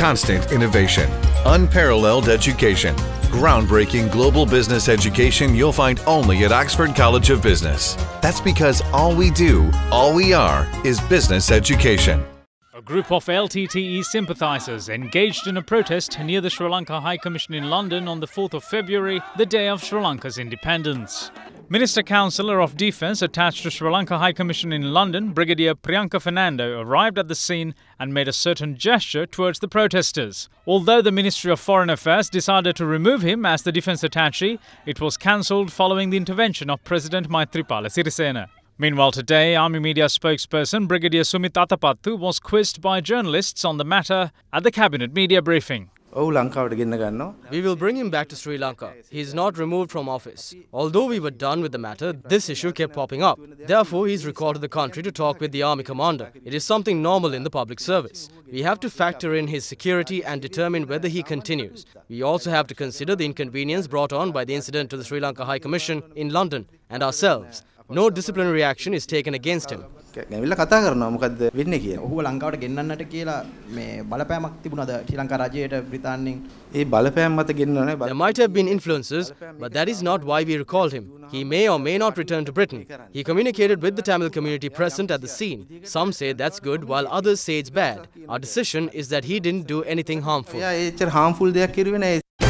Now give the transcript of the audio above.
constant innovation, unparalleled education, groundbreaking global business education you'll find only at Oxford College of Business. That's because all we do, all we are, is business education. A group of LTTE sympathisers engaged in a protest near the Sri Lanka High Commission in London on the 4th of February, the day of Sri Lanka's independence. Minister Counsellor of Defence attached to Sri Lanka High Commission in London, Brigadier Priyanka Fernando, arrived at the scene and made a certain gesture towards the protesters. Although the Ministry of Foreign Affairs decided to remove him as the defence attaché, it was cancelled following the intervention of President Maithripala Sirisena. Meanwhile, today, Army Media spokesperson Brigadier Sumith Atapattu was quizzed by journalists on the matter at the Cabinet media briefing. We will bring him back to Sri Lanka. He is not removed from office. Although we were done with the matter, this issue kept popping up. Therefore, he's recalled to the country to talk with the army commander. It is something normal in the public service. We have to factor in his security and determine whether he continues. We also have to consider the inconvenience brought on by the incident to the Sri Lanka High Commission in London and ourselves. No disciplinary action is taken against him. ඇවිල්ලා කතා කරනවා මොකද්ද වෙන්නේ කියලා. ඔහුව ලංකාවට ගෙන්නන්නට කියලා මේ බලපෑමක් තිබුණාද ශ්‍රී ලංකා රජයට බ්‍රිතාන්‍යයෙන් ඒ බලපෑම් මත ගෙන්නනවා There might have been influences, but that is not why we recalled him. He may or may not return to Britain. He communicated with the Tamil community present at the scene. Some say that's good, while others say it's bad. Our decision is that he didn't do anything harmful. එයා ඒච්චර හාම්ෆුල් දෙයක් කිරුවේ නෑ